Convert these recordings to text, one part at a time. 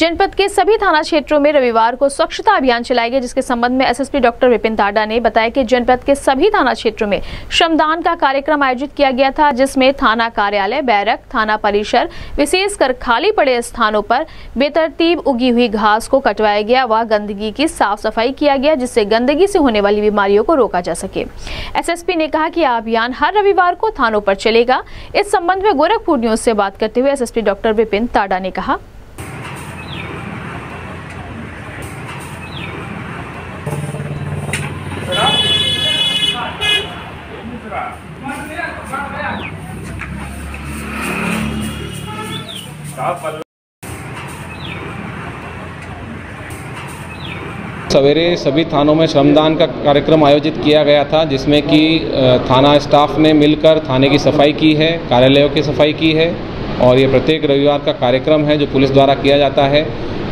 जनपद के सभी थाना क्षेत्रों में रविवार को स्वच्छता अभियान चलाया गया, जिसके संबंध में एसएसपी डॉक्टर विपिन ताडा ने बताया कि जनपद के सभी थाना क्षेत्रों में श्रमदान का कार्यक्रम आयोजित किया गया था, जिसमें थाना कार्यालय, बैरक, थाना परिसर, विशेषकर खाली पड़े स्थानों पर बेतरतीब उगी हुई घास को कटवाया गया व गंदगी की साफ़ सफ़ाई किया गया, जिससे गंदगी से होने वाली बीमारियों को रोका जा सके। एसएसपी ने कहा कि यह अभियान हर रविवार को थानों पर चलेगा। इस संबंध में गोरखपुर न्यूज़ से बात करते हुए एसएसपी डॉक्टर विपिन ताडा ने कहा। सवेरे सभी थानों में श्रमदान का कार्यक्रम आयोजित किया गया था, जिसमें कि थाना स्टाफ ने मिलकर थाने की सफ़ाई की है, कार्यालयों की सफ़ाई की है, और ये प्रत्येक रविवार का कार्यक्रम है जो पुलिस द्वारा किया जाता है।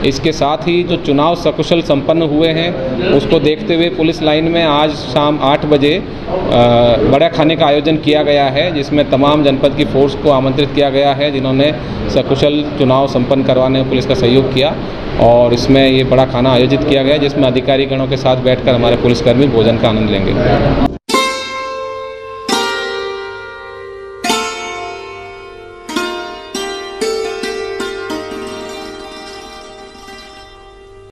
इसके साथ ही जो चुनाव सकुशल संपन्न हुए हैं, उसको देखते हुए पुलिस लाइन में आज शाम आठ बजे बड़ा खाने का आयोजन किया गया है, जिसमें तमाम जनपद की फोर्स को आमंत्रित किया गया है, जिन्होंने सकुशल चुनाव संपन्न करवाने में पुलिस का सहयोग किया और इसमें ये बड़ा खाना आयोजित किया गया, जिसमें अधिकारीगणों के साथ बैठकर हमारे पुलिसकर्मी भोजन का आनंद लेंगे।